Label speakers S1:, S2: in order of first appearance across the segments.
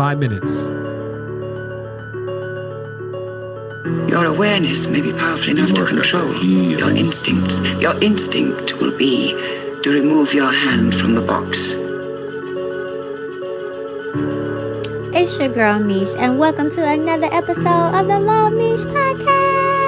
S1: five minutes.
S2: Your awareness may be powerful enough to control your instincts. Your instinct will be to remove your hand from the box.
S3: It's your girl Meesh, and welcome to another episode of the Luv Meesh podcast.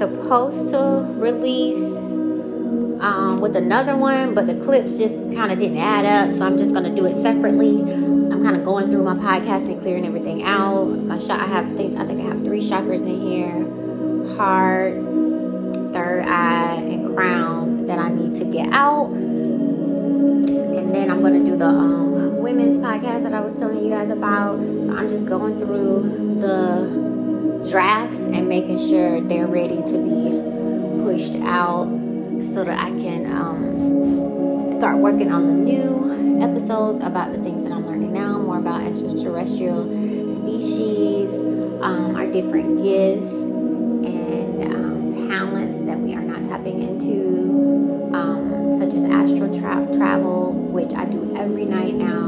S3: Supposed to release um, with another one, but the clips just kind of didn't add up, so I'm just gonna do it separately. I'm kind of going through my podcast and clearing everything out. My shot, I have think I think I have three chakras in here: heart, third eye, and crown that I need to get out. And then I'm gonna do the um, women's podcast that I was telling you guys about. So I'm just going through the drafts and making sure they're ready to be pushed out so that I can um, start working on the new episodes about the things that I'm learning now, more about extraterrestrial species, um, our different gifts and um, talents that we are not tapping into, um, such as astral tra- travel, which I do every night now,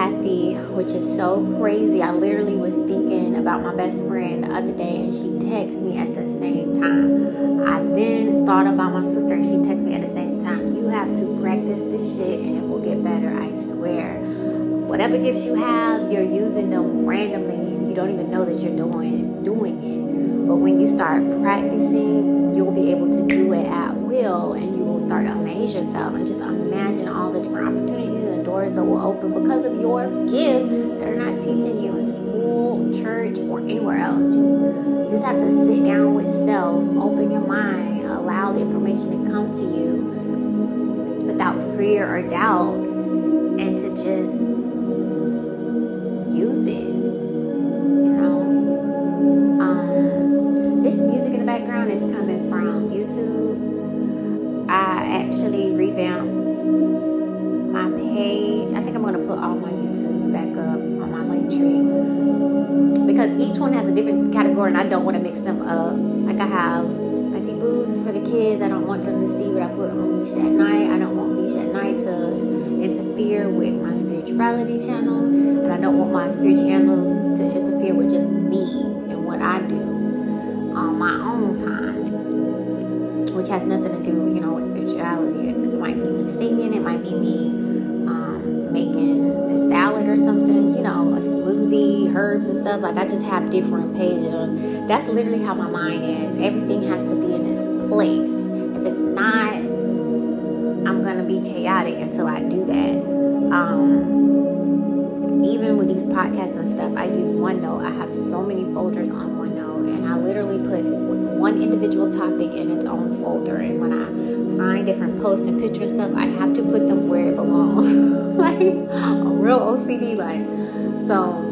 S3: telepathy, which is so crazy. I literally was thinking about my best friend the other day, and she texted me at the same time. I then thought about my sister, and she texted me at the same time. You have to practice this shit, and it will get better. I swear. Whatever gifts you have, you're using them randomly. and You don't even know that you're doing doing it. But when you start practicing, you'll be able to do it at will, and you will start to amaze yourself and just imagine all the different opportunities doors that will open because of your gift that are not teaching you in school, church, or anywhere else. You just have to sit down with self, open your mind, allow the information to come to you without fear or doubt, and to just category, and I don't want to mix them up. Like I have my T-Boos for the kids. I don't want them to see what I put on Misha at night. I don't want Misha at night to interfere with my spirituality channel, and I don't want my spirituality channel to interfere with just me and what I do on my own time, which has nothing to do, you know, with spirituality. It might be me singing, it might be me and stuff. Like I just have different pages. That's literally how my mind is. Everything has to be in its place. If it's not, I'm gonna be chaotic until I do that. Um, even with these podcasts and stuff, I use OneNote. I have so many folders on OneNote, and I literally put one individual topic in its own folder. And when I find different posts and pictures stuff, I have to put them where it belongs. like a real OCD, like so.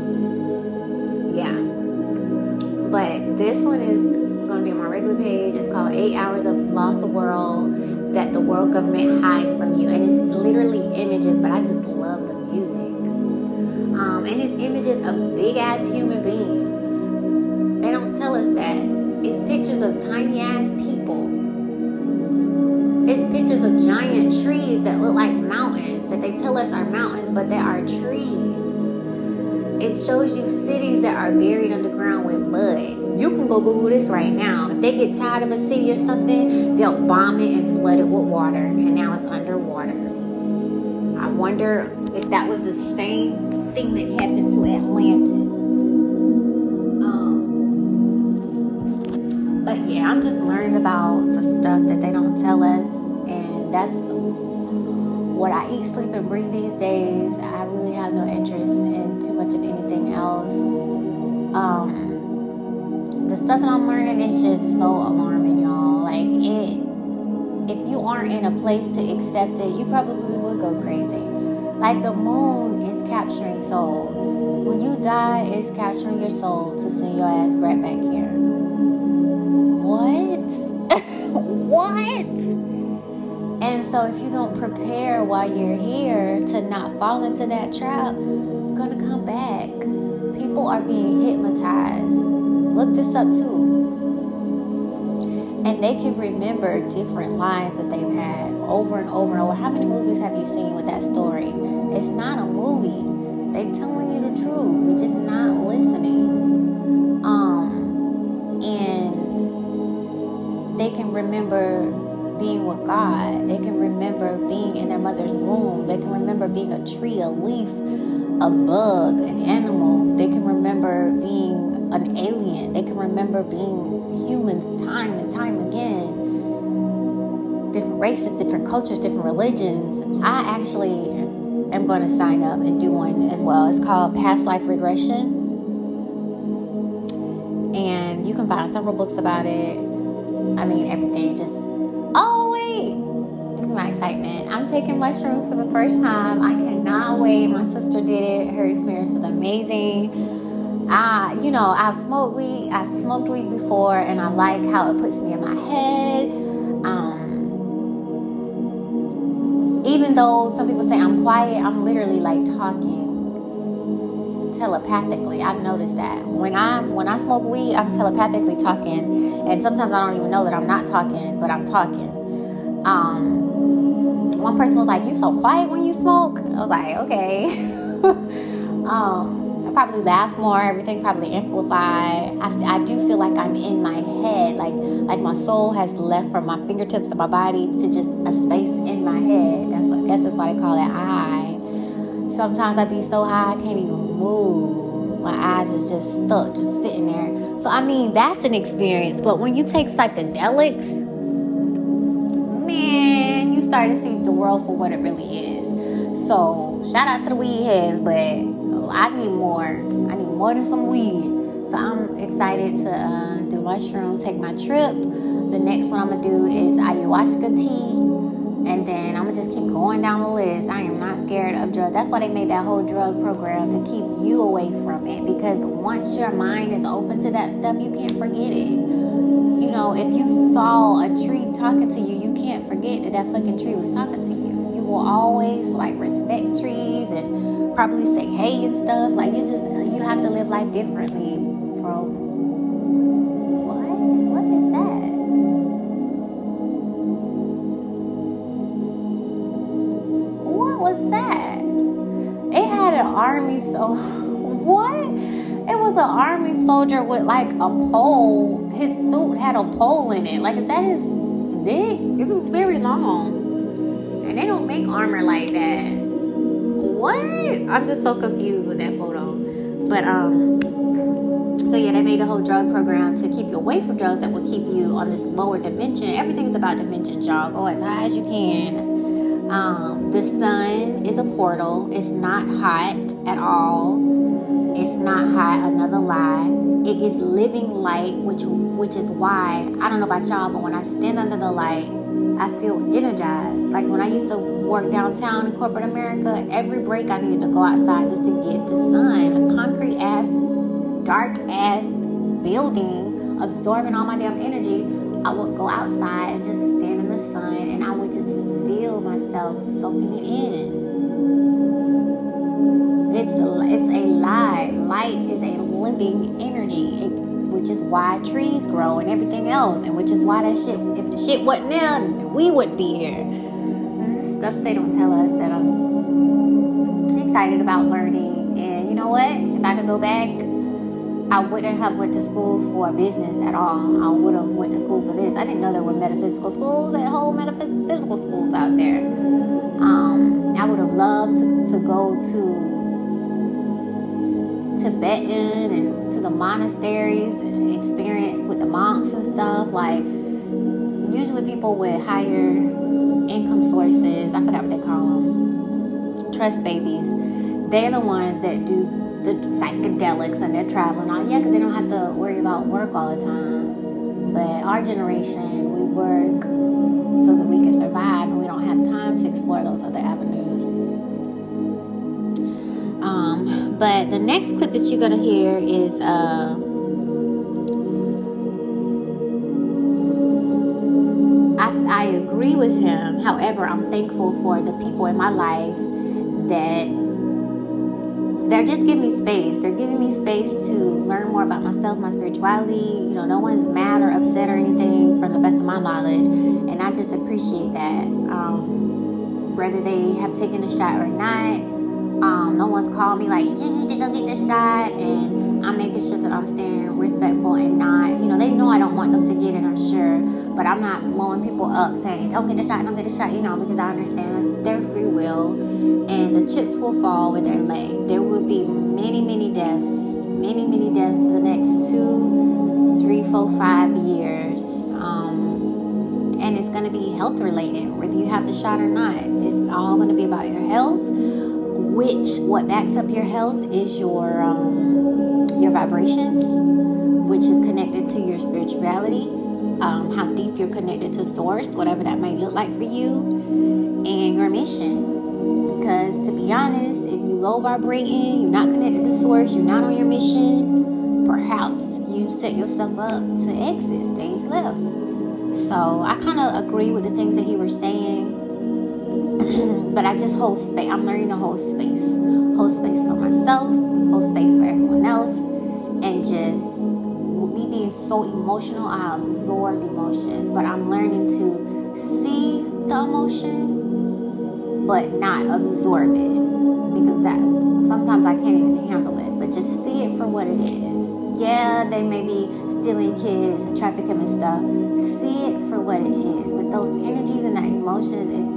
S3: But this one is gonna be on my regular page. It's called Eight Hours of Lost the World that the world government hides from you, and it's literally images. But I just love the music, um, and it's images of big ass human beings. They don't tell us that. It's pictures of tiny ass people. It's pictures of giant trees that look like mountains that they tell us are mountains, but they are trees. It shows you cities that are buried underground with mud. You can go Google this right now. If they get tired of a city or something, they'll bomb it and flood it with water, and now it's underwater. I wonder if that was the same thing that happened to Atlantis. Um, but yeah, I'm just learning about the stuff that they don't tell us, and that's what I eat, sleep, and breathe these days. I really have no interest much of anything else. Um, the stuff that I'm learning is just so alarming, y'all. Like it, if you aren't in a place to accept it, you probably would go crazy. Like the moon is capturing souls. When you die, it's capturing your soul to send your ass right back here. What? what? And so if you don't prepare while you're here to not fall into that trap, gonna come back. People are being hypnotized. Look this up too and they can remember different lives that they've had over and over and over. How many movies have you seen with that story? It's not a movie. They're telling you the truth. You're just not listening. Um, and they can remember being with God. They can remember being in their mother's womb. They can remember being a tree, a leaf, a bug, an animal. They can remember being an alien. They can remember being humans time and time again. Different races, different cultures, different religions. I actually am going to sign up and do one as well. It's called Past Life Regression. And you can find several books about it. I mean, everything just. Taking mushrooms for the first time. I cannot wait. My sister did it. Her experience was amazing I, you know, I've smoked weed. I've smoked weed before, and I like how it puts me in my head. Um, even though some people say I'm quiet, I'm literally like talking telepathically. I've noticed that when I when I smoke weed, I'm telepathically talking, and sometimes I don't even know that I'm not talking, but I'm talking. Um, one person was like, "You so quiet when you smoke." I was like, "Okay." um, I probably laugh more. Everything's probably amplified. I, I do feel like I'm in my head, like like my soul has left from my fingertips of my body to just a space in my head. That's I guess that's why they call it high. Sometimes I be so high I can't even move. My eyes is just stuck, just sitting there. So I mean that's an experience. But when you take psychedelics, man, you start to see world for what it really is. So shout out to the weed heads, but I need more. I need more than some weed. So I'm excited to uh, do mushrooms, take my trip. The next one I'm gonna do is ayahuasca tea, and then I'm gonna just keep going down the list. I am not scared of drugs. That's why they made that whole drug program to keep you away from it. Because once your mind is open to that stuff, you can't forget it. You know, if you saw a tree talking to you, you can't forget that that fucking tree was talking to you. You will always like respect trees and probably say hey and stuff. Like you just you have to live life differently bro. what? What is that? What was that? It had an army so what? It was an army soldier with like a pole. His suit had a pole in it. Like is that his dick? It was very long. And they don't make armor like that what? I'm just so confused with that photo. But um, so yeah, they made a whole drug program to keep you away from drugs that will keep you on this lower dimension. Everything's about dimensions, y'all. Go as high as you can. Um, the sun is a portal. It's not hot at all. It's not hot. Another lie. It is living light, which which is why I don't know about y'all, but when I stand under the light, I feel energized. Like when I used to work downtown in corporate America, every break I needed to go outside just to get the sun. A concrete ass, dark ass building absorbing all my damn energy. I would go outside and just stand in the sun and I would just feel myself soaking it in. It's it's a Light is a living energy, which is why trees grow and everything else, and which is why that shit, if the shit wasn't there, we wouldn't be here this is stuff they don't tell us that I'm excited about learning. And you know what? If I could go back, I wouldn't have went to school for business at all. I would have went to school for this. I didn't know there were metaphysical schools, at whole metaphysical schools out there. Um, I would have loved to, to go to Tibetan and to the monasteries and experience with the monks and stuff. Like usually people with higher income sources, I forgot what they call them, trust babies, they're the ones that do the psychedelics and they're traveling all yeah because they don't have to worry about work all the time but our generation we work so that we can survive and we don't have time to explore those other avenues. Um, but the next clip that you're gonna hear is uh, I, I agree with him. However, I'm thankful for the people in my life that they're just giving me space. They're giving me space to learn more about myself, my spirituality. You know, no one's mad or upset or anything from the best of my knowledge. And I just appreciate that. Um, whether they have taken a shot or not, um, no one's called me like, you need to go get the shot. And I'm making sure that I'm staying respectful and not, you know, they know I don't want them to get it, I'm sure. But I'm not blowing people up saying, don't get the shot, don't get the shot, you know, because I understand it's their free will and the chips will fall where they lay. There will be many, many deaths, many, many deaths for the next two, three, four, five years. Um, and it's going to be health related, whether you have the shot or not. It's all going to be about your health, which what backs up your health is your um, your vibrations, which is connected to your spirituality um, how deep you're connected to source, whatever that may look like for you, and your mission. Because to be honest, if you low vibrating, you're not connected to source, you're not on your mission, perhaps you set yourself up to exit stage left. So I kind of agree with the things that he was saying, but I just hold space. I'm learning to hold space, hold space for myself, hold space for everyone else, and just me being so emotional, I absorb emotions, but I'm learning to see the emotion, but not absorb it because that sometimes I can't even handle it. But just see it for what it is. Yeah, they may be stealing kids and trafficking and stuff. See it for what it is. But those energies and that emotion, it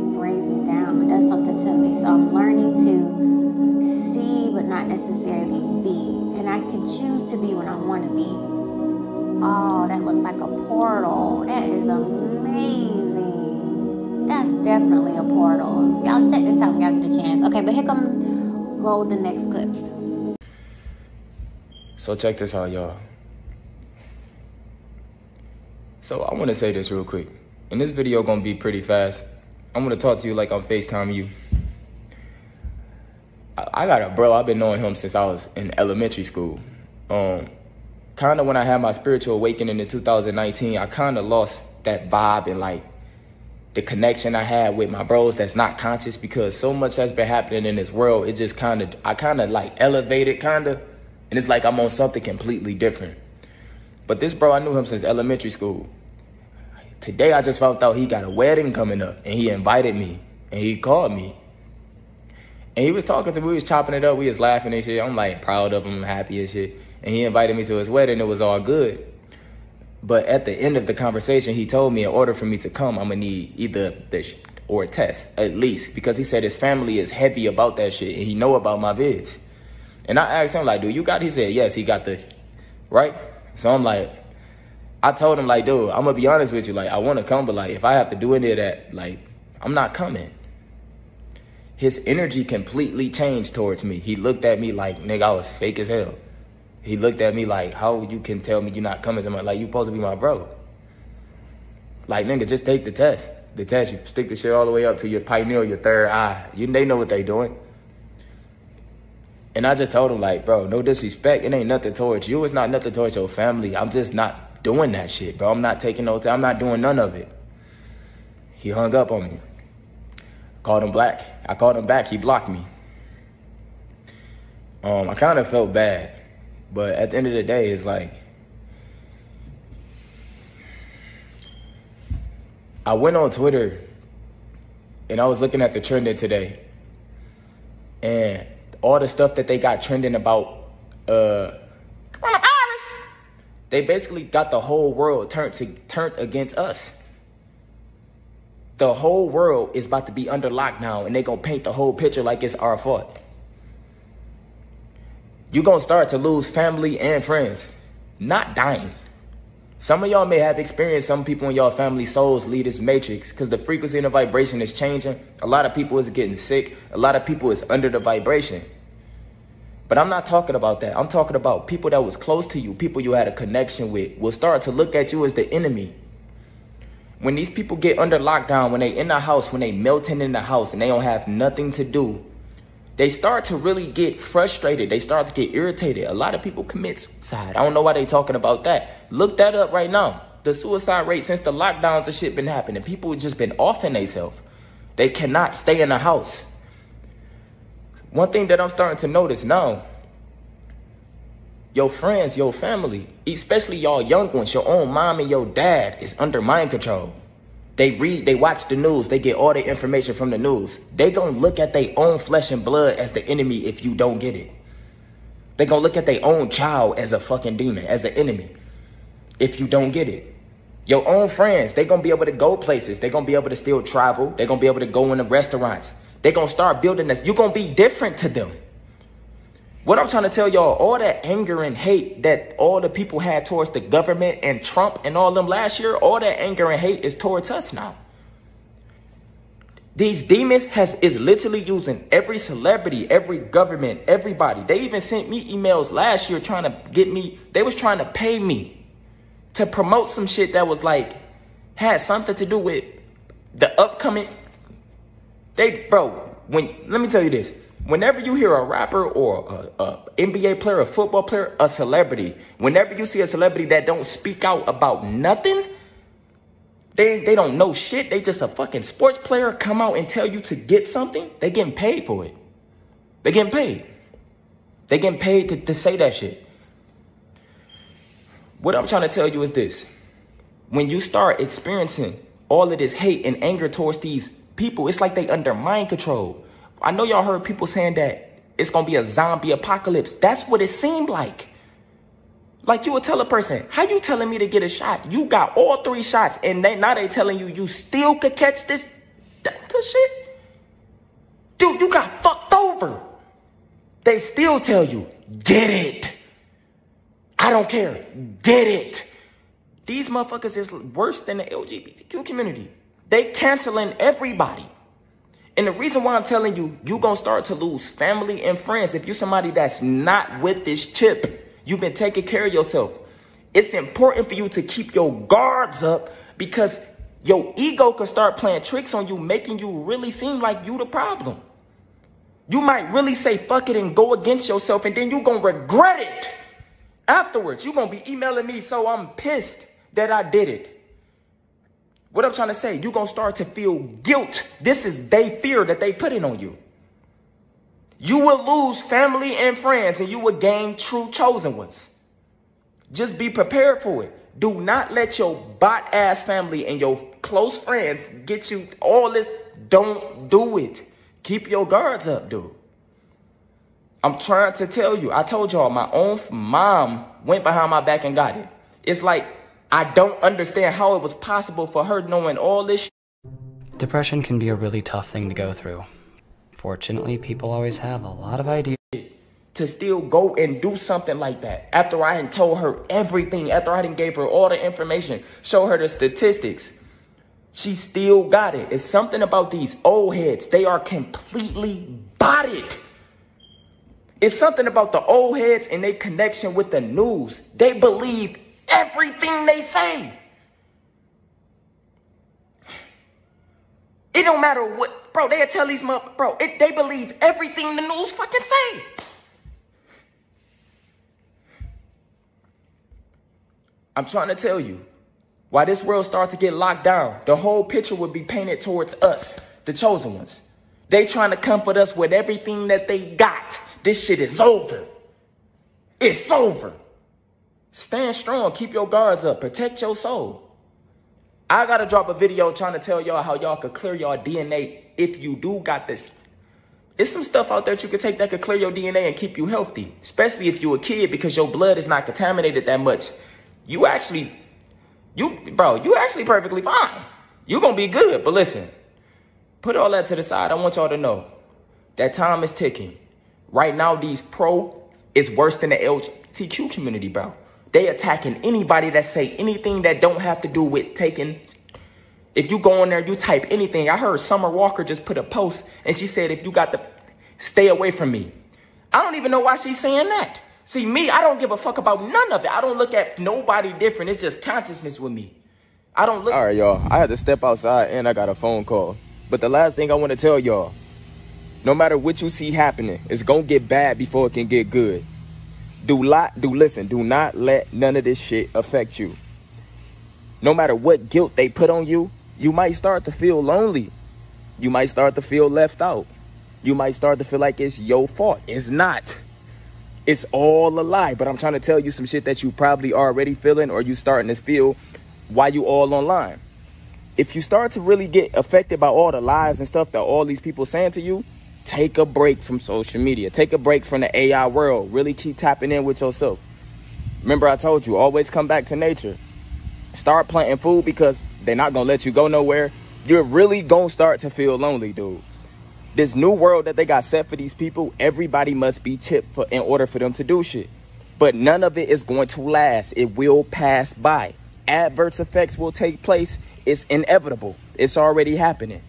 S3: down. It does something to me. So I'm learning to see, but not necessarily be. And I can choose to be when I want to be Oh, that looks like a portal. That is amazing. That's definitely a portal. Y'all check this out when y'all get a chance. Okay, but here come roll the next clips.
S1: So check this out, y'all. So I want to say this real quick. And this video gonna be pretty fast. I'm gonna talk to you like I'm FaceTime you. I, I got a bro. I've been knowing him since I was in elementary school. Um, kind of when I had my spiritual awakening in 2019, I kind of lost that vibe and like the connection I had with my bros that's not conscious because so much has been happening in this world. It just kind of, I kind of like elevated kind of, and it's like I'm on something completely different. But this bro, I knew him since elementary school. Today, I just found out he got a wedding coming up and he invited me and he called me. And he was talking to me, we was chopping it up, we was laughing and shit. I'm like proud of him, happy and shit and he invited me to his wedding. It was all good. But at the end of the conversation, he told me in order for me to come, I'm gonna need either this or a test at least because he said his family is heavy about that shit and he know about my vids. And I asked him like, "Do you got?" He said, "Yes, he got the right." So I'm like, I told him like, "Dude, I'm gonna be honest with you. Like, I want to come, but like, if I have to do any of that, like, I'm not coming." His energy completely changed towards me. He looked at me like, "Nigga, I was fake as hell." He looked at me like, how you can tell me you're not coming to my, like, you supposed to be my bro. Like, nigga, just take the test. The test, you stick the shit all the way up to your pineal, your third eye. You, they know what they doing. And I just told him, like, bro, no disrespect. It ain't nothing towards you. It's not nothing towards your family. I'm just not doing that shit, bro. I'm not taking no. I'm not doing none of it. He hung up on me. Called him black. I called him back. He blocked me. Um, I kind of felt bad. But at the end of the day, it's like I went on Twitter and I was looking at the trending today. And all the stuff that they got trending about uh they basically got the whole world turned to turned against us. The whole world is about to be under lockdown and they gonna paint the whole picture like it's our fault you're going to start to lose family and friends, not dying. Some of y'all may have experienced some people in y'all family souls lead this matrix because the frequency and the vibration is changing. A lot of people is getting sick. A lot of people is under the vibration. But I'm not talking about that. I'm talking about people that was close to you, people you had a connection with, will start to look at you as the enemy. when these people get under lockdown, when they in the house, when they melting in the house and they don't have nothing to do, they start to really get frustrated. They start to get irritated. A lot of people commit suicide. I don't know why they talking about that. Look that up right now. The suicide rate since the lockdowns and shit been happening. People just been offing themselves. They cannot stay in the house. One thing that I'm starting to notice now, your friends, your family, especially y'all young ones, your own mom and your dad is under mind control. They read, they watch the news, they get all the information from the news. They gonna look at their own flesh and blood as the enemy if you don't get it. They gonna look at their own child as a fucking demon, as an enemy, if you don't get it. Your own friends, they gonna be able to go places. they gonna be able to still travel. they gonna be able to go in the restaurants. they gonna start building this. You're gonna be different to them. What I'm trying to tell y'all, all that anger and hate that all the people had towards the government and Trump and all them last year, all that anger and hate is towards us now. These demons has is literally using every celebrity, every government, everybody. They even sent me emails last year trying to get me, they was trying to pay me to promote some shit that was like, had something to do with the upcoming, they, bro, when, let me tell you this whenever you hear a rapper or a, a, NBA player, a football player, a celebrity, whenever you see a celebrity that don't speak out about nothing, they they don't know shit. They just a fucking sports player come out and tell you to get something. They getting paid for it. They getting paid. They getting paid to, to say that shit. What I'm trying to tell you is this. When you start experiencing all of this hate and anger towards these people, it's like they under mind control. I know y'all heard people saying that it's going to be a zombie apocalypse. That's what it seemed like. Like you would tell a person, how you telling me to get a shot? You got all three shots and they, now they telling you you still could catch this Delta shit? Dude, you got fucked over. They still tell you, get it. I don't care. Get it. These motherfuckers is worse than the LGBTQ community. They canceling everybody. And the reason why I'm telling you, you're going to start to lose family and friends if you're somebody that's not with this chip. You've been taking care of yourself. It's important for you to keep your guards up because your ego can start playing tricks on you, making you really seem like you the problem. You might really say fuck it and go against yourself and then you're going to regret it. Afterwards, you're going to be emailing me so I'm pissed that I did it. What I'm trying to say, you're going to start to feel guilt. This is they fear that they put it on you. You will lose family and friends and you will gain true chosen ones. Just be prepared for it. Do not let your bot ass family and your close friends get you all this. Don't do it. Keep your guards up, dude. I'm trying to tell you. I told y'all my own mom went behind my back and got it. It's like I don't understand how it was possible for her knowing all this.
S4: Depression can be a really tough thing to go through. Fortunately, people always have a lot of ideas.
S1: To still go and do something like that after I had told her everything, after I had gave her all the information, show her the statistics, she still got it. It's something about these old heads. They are completely bodied. It's something about the old heads and their connection with the news. They believe everything they say. It don't matter what, bro, They'll tell these mother, bro, it, they believe everything the news fucking say. I'm trying to tell you, why this world starts to get locked down, the whole picture would be painted towards us, the chosen ones. They trying to comfort us with everything that they got. This shit is over. It's over. Stand strong. Keep your guards up. Protect your soul. I got to drop a video trying to tell y'all how y'all could clear your DNA if you do got this. There's some stuff out there that you could take that could clear your DNA and keep you healthy, especially if you're a kid because your blood is not contaminated that much. You actually, you, bro, you actually perfectly fine. You're going to be good. But listen, put all that to the side. I want y'all to know that time is ticking. Right now, these pro is worse than the LGBTQ community, bro. They attacking anybody that say anything that don't have to do with taking. If you go in there, you type anything. I heard Summer Walker just put a post and she said, if you got to stay away from me. I don't even know why she's saying that. See, me, I don't give a fuck about none of it. I don't look at nobody different. It's just consciousness with me. I don't look. All right, y'all. I had to step outside and I got a phone call. But the last thing I want to tell y'all, no matter what you see happening, it's gonna get bad before it can get good. Do lot do listen, do not let none of this shit affect you. No matter what guilt they put on you, you might start to feel lonely. You might start to feel left out. You might start to feel like it's your fault. It's not. It's all a lie. But I'm trying to tell you some shit that you probably already feeling or you starting to feel while you all online. If you start to really get affected by all the lies and stuff that all these people saying to you, take a break from social media. Take a break from the AI world. Really keep tapping in with yourself. Remember I told you, always come back to nature. Start planting food because they're not going to let you go nowhere. You're really going to start to feel lonely, dude. This new world that they got set for these people, everybody must be chipped for, in order for them to do shit. But none of it is going to last. It will pass by. Adverse effects will take place. It's inevitable. It's already happening.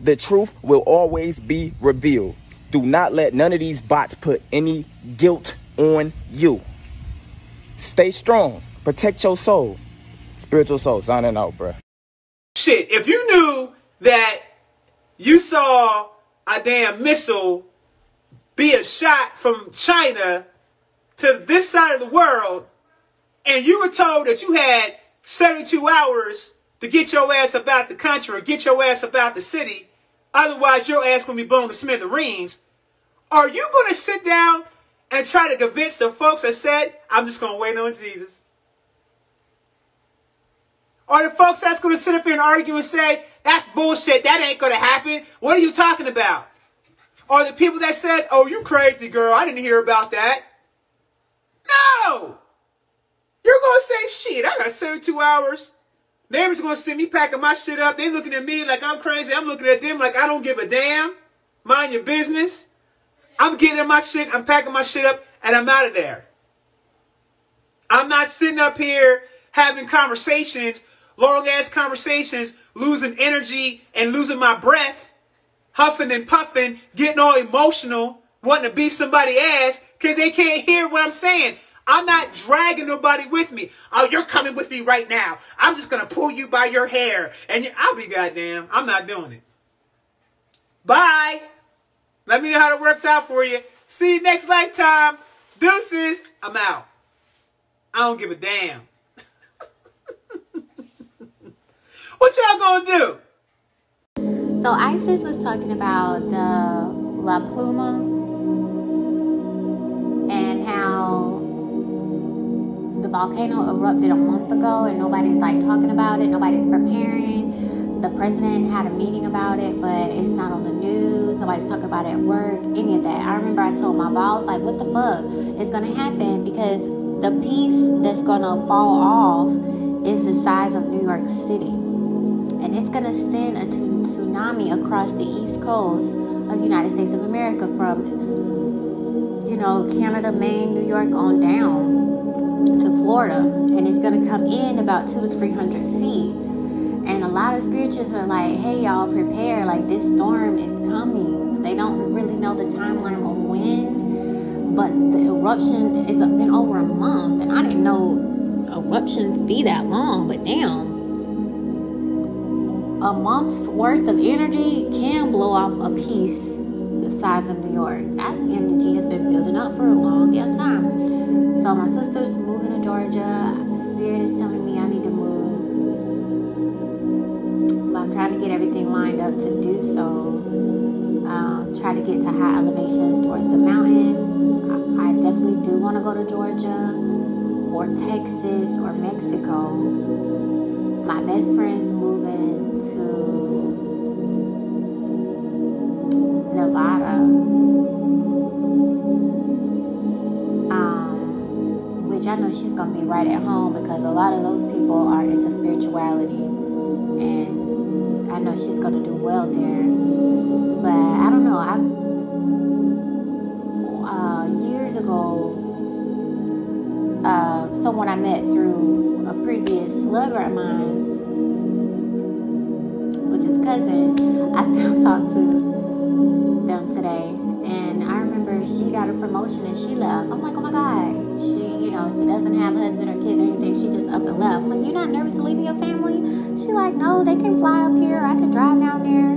S1: The truth will always be revealed. Do not let none of these bots put any guilt on you. Stay strong. Protect your soul. Spiritual soul. Signing out, bruh.
S5: Shit, if you knew that you saw a damn missile being shot from China to this side of the world, and you were told that you had 72 hours to get your ass about the country or get your ass about the city, otherwise your ass gonna be blown to smithereens, are you gonna sit down and try to convince the folks that said, I'm just gonna wait on Jesus? Or the folks that's to sit up here and argue and say, that's bullshit, that ain't going to happen. What are you talking about? Or the people that says, oh, you crazy girl, I didn't hear about that. No! You're going to say, shit, I got 72 hours. Going to see me packing my shit up. They looking at me like I'm crazy. I'm looking at them like I don't give a damn. Mind your business. I'm getting my shit, I'm packing my shit up, and I'm out of there. I'm not sitting up here having conversations long ass conversations, losing energy and losing my breath, huffing and puffing, getting all emotional, wanting to beat somebody ass because they can't hear what I'm saying. I'm not dragging nobody with me. Oh, you're coming with me right now. I'm just going to pull you by your hair. And I'll be goddamn. I'm not doing it. Bye. Let me know how it works out for you. See you next lifetime. Deuces. I'm out. I don't give a damn. What y'all gonna do?
S3: So Isis was talking about the La Palma and how the volcano erupted a month ago and nobody's like talking about it, nobody's preparing. The president had a meeting about it, but it's not on the news. Nobody's talking about it at work, any of that. I remember I told my boss, like, what the fuck is gonna happen? Because the piece that's gonna fall off is the size of New York City and it's going to send a tsunami across the east coast of the United States of America from, you know, Canada, Maine, New York on down to Florida. And it's going to come in about two to 300 feet. And a lot of spiritualists are like, hey, y'all, prepare. Like, this storm is coming. They don't really know the timeline of when, but the eruption has been over a month. And I didn't know eruptions be that long, but damn a month's worth of energy can blow off a piece the size of New York. That energy has been building up for a long damn time. So my sister's moving to Georgia. Spirit is telling me I need to move. But I'm trying to get everything lined up to do so. Uh, try to get to high elevations towards the mountains. I, I definitely do want to go to Georgia or Texas or Mexico. My best friend's moving to know she's gonna be right at home because a lot of those people are into spirituality, and I know she's gonna do well there. But I don't know. I uh, years ago, uh, someone I met through a previous lover of mine was his cousin, I still talk to them today. She got a promotion and she left. I'm like, oh my God. She, you know, she doesn't have a husband or kids or anything. She just up and left. I'm like, you're not nervous to leaving your family? She like, no, they can fly up here. I can drive down there.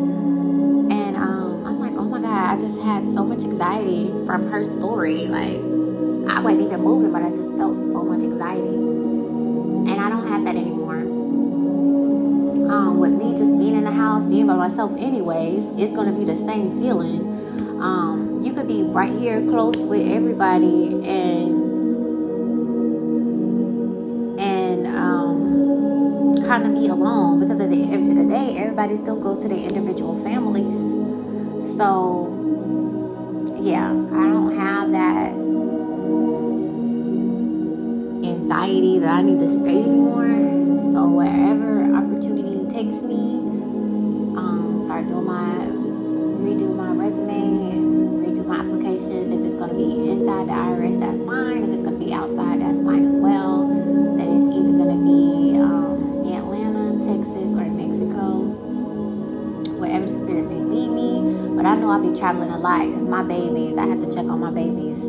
S3: And um, I'm like, oh my God, I just had so much anxiety from her story. Like, I wasn't even moving, but I just felt so much anxiety. And I don't have that anymore. Um, with me just being in the house, being by myself anyways, it's going to be the same feeling. Um, you could be right here close with everybody and and um, kind of be alone because at the end of the day, everybody still go to their individual families. So yeah, I don't have that anxiety that I need to stay anymore. So wherever opportunity takes me, um, start doing my redo my resume If it's gonna be inside the IRS, that's fine. If it's gonna be outside, that's fine as well. That is either gonna be um, in Atlanta, Texas, or Mexico, wherever the spirit may lead me. But I know I'll be traveling a lot because my babies. I have to check on my babies,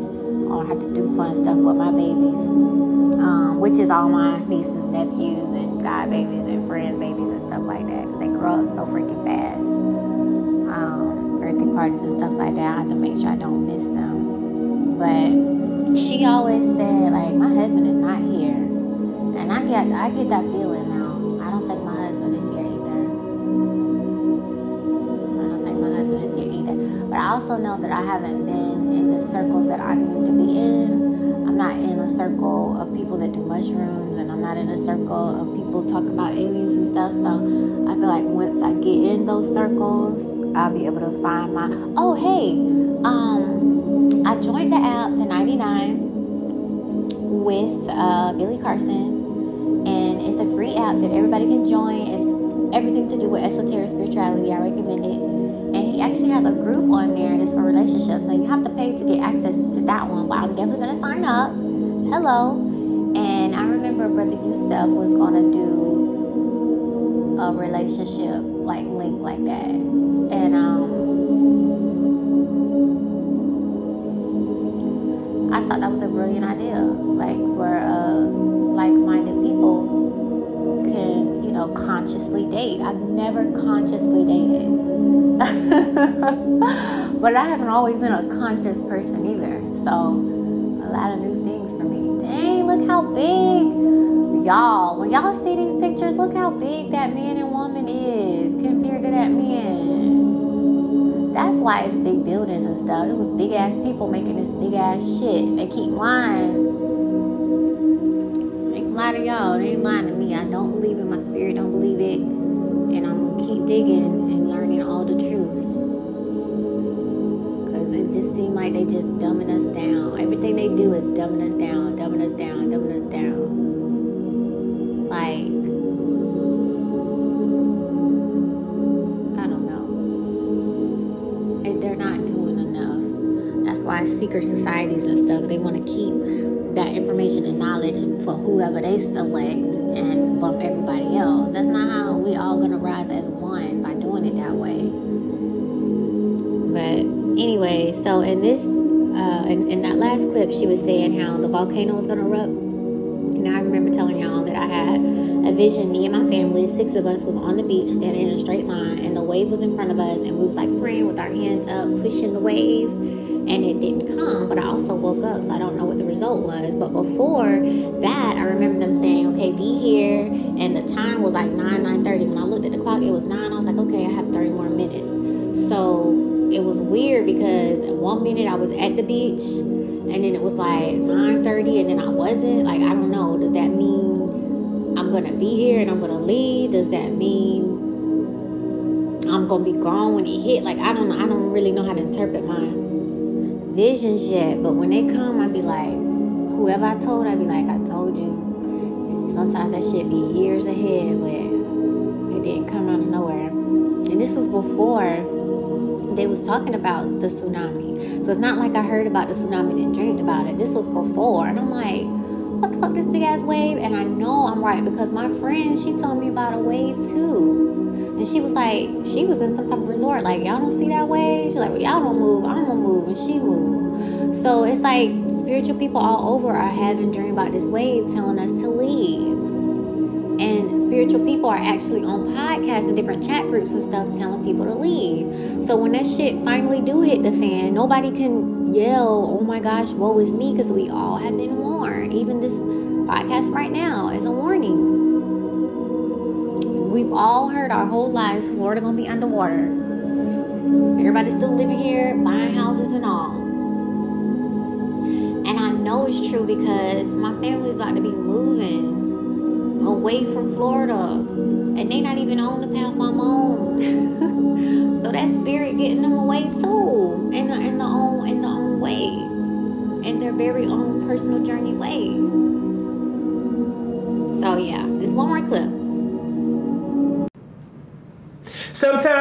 S3: or I have to do fun stuff with my babies um, which is all my nieces, nephews, and god babies and friends' babies and stuff like that. Because they grow up so freaking fast. Birthday parties and stuff like that. I have to make sure I don't miss them. But she always said like my husband is not here, and I get I get that feeling now. I don't think my husband is here either. I don't think my husband is here either. But I also know that I haven't been in the circles that I need to be in. I'm not in a circle of people that do mushrooms, and I'm not in a circle of people talk about aliens and stuff. So I feel like once I get in those circles, I'll be able to find my. Oh, hey, um, I joined the app, the 99, with uh, Billy Carson, and it's a free app that everybody can join. It's everything to do with esoteric spirituality. I recommend it and he actually has a group on there that's for relationships. Now you have to pay to get access to that one, but I'm definitely gonna sign up. Hello, and I remember Brother Yusef was gonna do a relationship like link like that, and um, I thought that was a brilliant idea, like where uh, like-minded people can you know consciously date. I've never consciously dated. but I haven't always been a conscious person either. So a lot of new things for me. Dang, look how big y'all. When y'all see these pictures, look how big that man and woman is compared to that man. That's why it's big buildings and stuff. It was big ass people making this big ass shit. They keep lying. They lie to y'all. They ain't lying to me. I don't believe in my spirit. Don't believe it. And I'm gonna keep digging and learning all the truths. Because it just seemed like they just dumbing us down. Everything they do is dumbing us down, dumbing us down, dumbing us down. Societies and stuff, they want to keep that information and knowledge for whoever they select and bump everybody else. That's not how we all gonna rise as one by doing it that way. But anyway, so in this, uh, in, in that last clip, she was saying how the volcano was gonna erupt. And I remember telling y'all that I had a vision. Me and my family, six of us, was on the beach standing in a straight line, and the wave was in front of us, and we was like praying with our hands up, pushing the wave and it didn't come. But I also woke up, so I don't know what the result was. But before that, I remember them saying, "Okay, be here," and the time was like nine nine thirty. When I looked at the clock, it was nine. I was like, "Okay, I have thirty more minutes." So it was weird because one minute I was at the beach, and then it was like nine thirty, and then I wasn't. Like I don't know. Does that mean I'm gonna be here and I'm gonna leave? Does that mean I'm gonna be gone when it hit? Like I don't know. I don't really know how to interpret my visions yet, but when they come, I'd be like, whoever I told, I'd be like, I told you. Sometimes that shit be years ahead, but it didn't come out of nowhere. And this was before they was talking about the tsunami. So it's not like I heard about the tsunami and dreamed about it. This was before, and I'm like, what the fuck, this big ass wave? And I know I'm right because my friend, she told me about a wave too. And she was like, she was in some type of resort. Like, y'all don't see that way? She's like, well, y'all don't move. I'm gonna move. And she moved. So it's like spiritual people all over are having dream about this wave telling us to leave. And spiritual people are actually on podcasts and different chat groups and stuff telling people to leave. So when that shit finally do hit the fan, nobody can yell, oh my gosh, woe is me, because we all have been warned. Even this podcast right now is a warning. We've all heard our whole lives Florida gonna be underwater. Everybody's still living here, buying houses and all. And I know it's true because my family's about to be moving away from Florida. And they not even on the path I'm on. so that spirit getting them away too. In the in the own in the own way. In their very own personal journey way.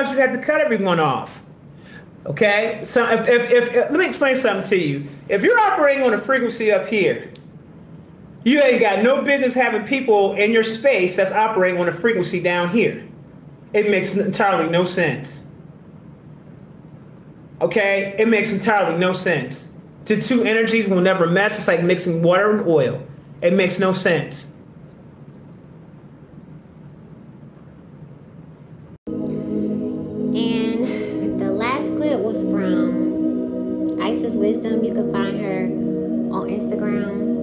S5: Sometimes you have to cut everyone off. Okay? So if, if, if, if, let me explain something to you. If you're operating on a frequency up here, you ain't got no business having people in your space that's operating on a frequency down here. It makes entirely no sense. Okay? It makes entirely no sense. The two energies will never mess. It's like mixing water and oil. It makes no sense.
S3: From Isis Wisdom. You can find her on Instagram.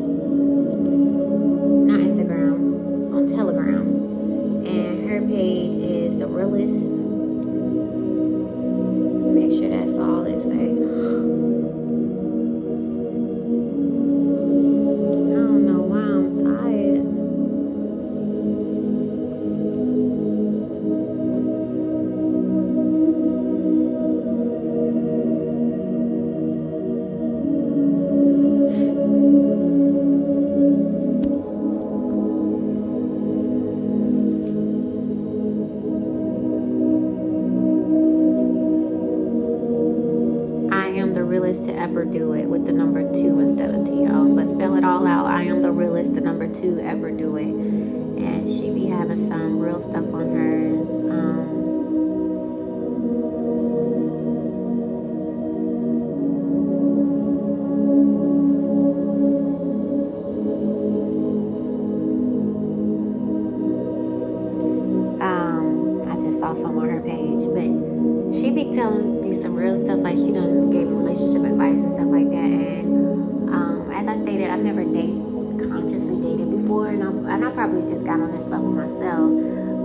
S3: Me some real stuff. Like she done gave me relationship advice and stuff like that. And um, as I stated, I've never dated consciously dated before, and I and I probably just got on this level myself.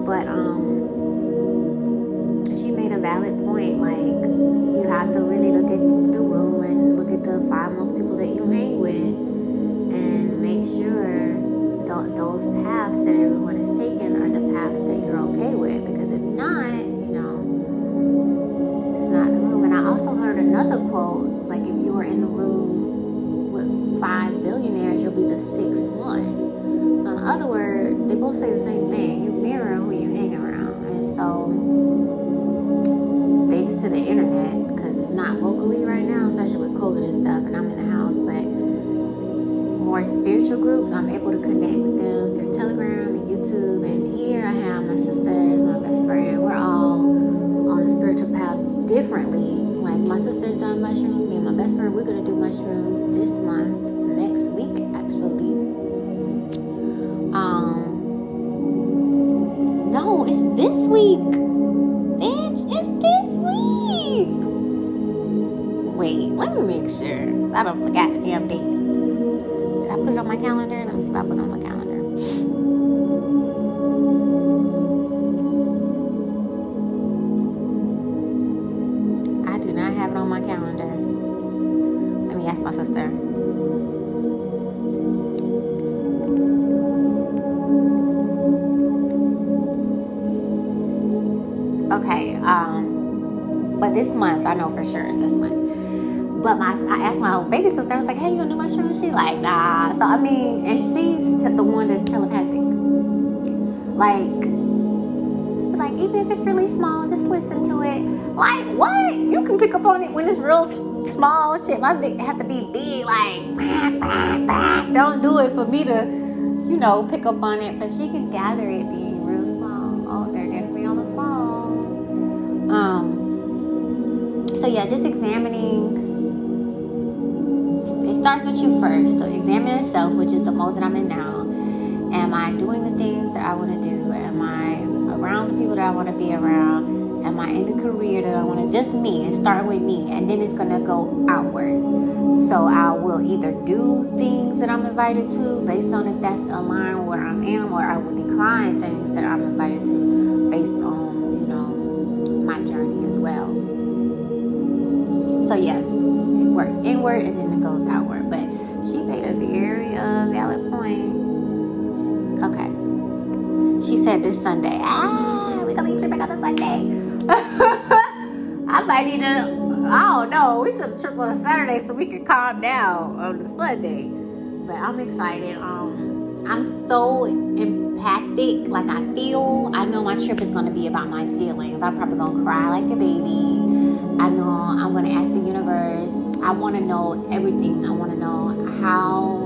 S3: But um, she made a valid point. Like you have to really look at the room and look at the five most people that you hang with, and make sure th- those paths that everyone is taking are the paths that you're okay with. Because if not, quote, like if you are in the room with five billionaires, you'll be the sixth I don't forget the damn date. Did I put it on my calendar? Let me see if I put it on my calendar. I do not have it on my calendar. Let me ask my sister. Okay, um, but this month I know for sure it's this month. But my, I asked my old baby sister, I was like, hey, you gonna do mushrooms? She like, nah. So, I mean, and she's the one that's telepathic. Like, she be like, even if it's really small, just listen to it. Like, what? You can pick up on it when it's real small shit. My dick have to be big, like, bah, bah, bah. don't do it for me to, you know, pick up on it. But she can gather it being real small. Oh, they're definitely on the phone. Um, so yeah, just examining Starts with you first. So examine yourself, which is the mode that I'm in now. Am I doing the things that I want to do? Am I around the people that I want to be around? Am I in the career that I want to? Just me, and start with me, and then it's gonna go outwards. So I will either do things that I'm invited to based on if that's aligned where I am, or I will decline things that I'm invited to based on you know my journey as well. Works inward and then it goes outward. But she made a very uh, valid point. Okay. She said this Sunday. Ah, we gonna be tripping on a Sunday. I might need to. I don't know. We should trip on a Saturday so we can calm down on the Sunday. But I'm excited. Um, I'm so empathic. Like I feel. I know my trip is gonna be about my feelings. I'm probably gonna cry like a baby. I know I'm gonna ask the universe. I want to know everything. I want to know how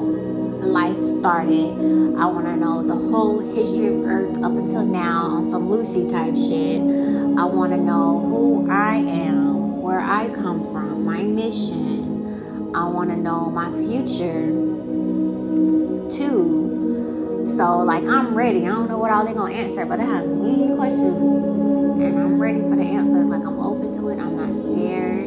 S3: life started. I want to know the whole history of Earth up until now on some Lucy type shit. I want to know who I am, where I come from, my mission. I want to know my future too. So, like, I'm ready. I don't know what all they're going to answer, but I have many questions. And I'm ready for the answers. Like, I'm open to it. I'm not scared.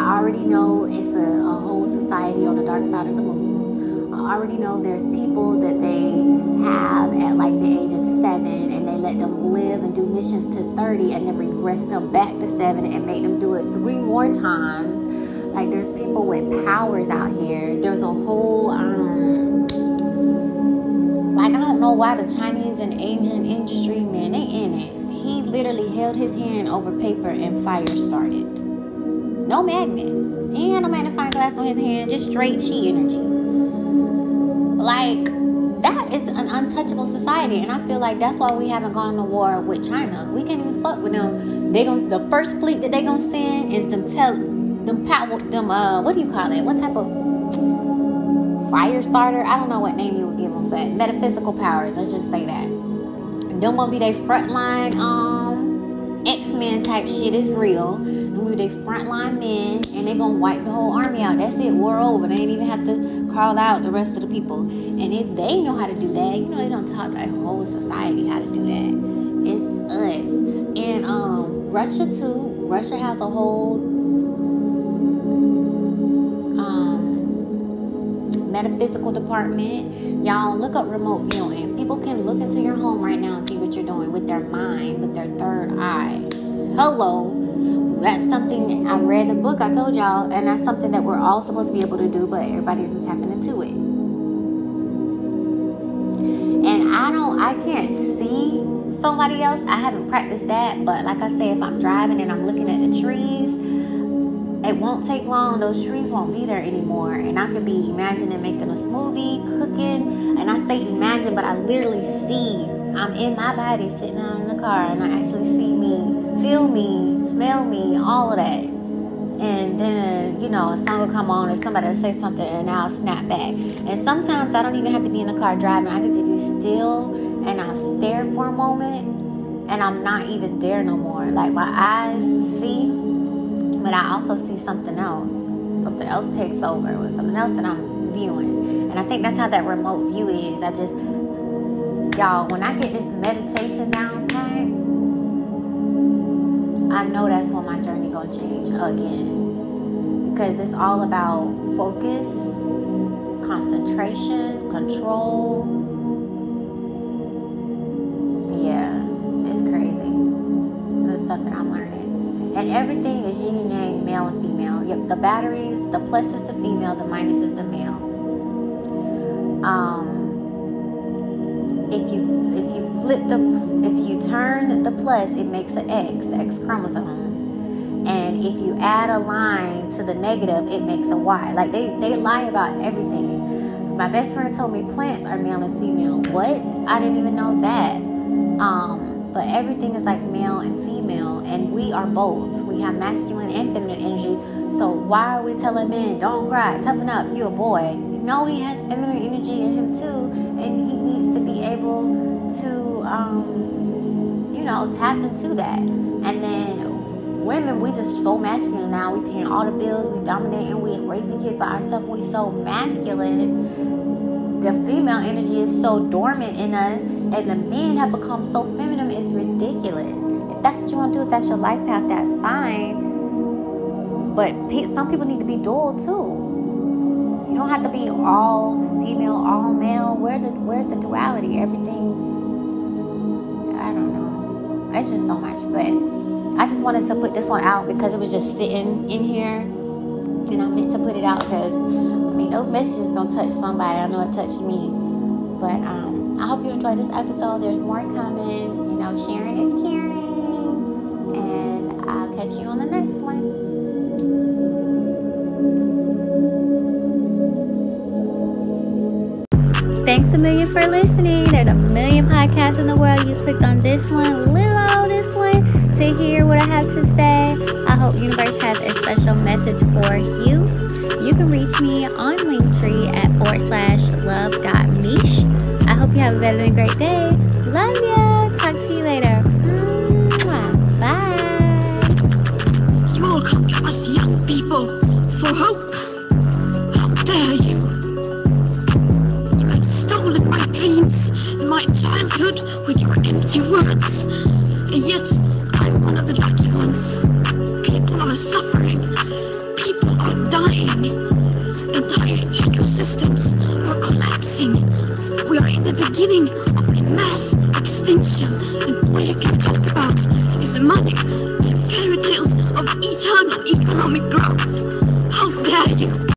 S3: I already know it's a, a whole society on the dark side of the moon. I already know there's people that they have at like the age of seven and they let them live and do missions to 30 and then regress them back to seven and make them do it three more times. Like there's people with powers out here. There's a whole um like I don't know why the Chinese and Asian industry man they in it. He literally held his hand over paper and fire started. No magnet. He had no magnifying glass on his hand, just straight chi energy. Like that is an untouchable society, and I feel like that's why we haven't gone to war with China. We can't even fuck with them. They gon' the first fleet that they gonna send is them tell them power them uh what do you call it? What type of fire starter? I don't know what name you would give them, but metaphysical powers. Let's just say that. Them gonna be their frontline um X Men type shit is real. And we they frontline men, and they're gonna wipe the whole army out. That's it. War over. They ain't even have to call out the rest of the people. And if they know how to do that, you know they don't talk to a whole society how to do that. It's us. And um Russia too. Russia has a whole um metaphysical department. Y'all look up remote viewing. People can look into your home right now with their mind, with their third eye. Hello. That's something I read the book I told y'all, and that's something that we're all supposed to be able to do, but everybody isn't tapping into it. And I don't, I can't see somebody else. I haven't practiced that, but like I say, if I'm driving and I'm looking at the trees, it won't take long. Those trees won't be there anymore, and I could be imagining making a smoothie, cooking, and I say imagine, but I literally see. I'm in my body, sitting out in the car, and I actually see me, feel me, smell me, all of that. And then, you know, a song will come on or somebody will say something and I'll snap back. And sometimes I don't even have to be in the car driving. I can just be still and I'll stare for a moment and I'm not even there no more. Like my eyes see, but I also see something else. Something else takes over with something else that I'm viewing. And I think that's how that remote view is. I just, y'all, when I get this meditation down pat, I know that's when my journey gonna change again. Because it's all about focus, concentration, control. Yeah, it's crazy. The stuff that I'm learning. And everything is yin and yang, male and female. Yep, the batteries, the plus is the female, the minus is the male. Um if you if you flip the if you turn the plus it makes an x. X chromosome. And if you add a line to the negative it makes a y. Like they they lie about everything. My best friend told me plants are male and female. What? I didn't even know that. Um but everything is like male and female and we are both. We have masculine and feminine energy. So why are we telling men don't cry. Toughen up. You a boy no, he has feminine energy in him too, and he needs to be able to, um, you you know, tap into that. And then women, we just so masculine now. We paying all the bills, we dominating, we raising kids by ourselves. We so masculine. The female energy is so dormant in us, and the men have become so feminine. It's ridiculous. If that's what you want to do, if that's your life path, that's fine. But some people need to be dual too. Don't have to be all female, all male. Where the where's the duality? Everything. I don't know. It's just so much. But I just wanted to put this one out because it was just sitting in here, and I meant to put it out because I mean those messages gonna touch somebody. I know it touched me. But um, I hope you enjoyed this episode. There's more coming. You know, sharing is caring, and I'll catch you on the next one. Thanks a million for listening. There's a million podcasts in the world. You clicked on this one, little old this one, to hear what I have to say. I hope Universe has a special message for you. You can reach me on Linktree at forward slash Luv.meesh. I hope you have a better than great day.
S6: Empty words. And yet, I'm one of the lucky ones. People are suffering. People are dying. Entire ecosystems are collapsing. We are in the beginning of a mass extinction, and all you can talk about is money and fairy tales of eternal economic growth. How dare you!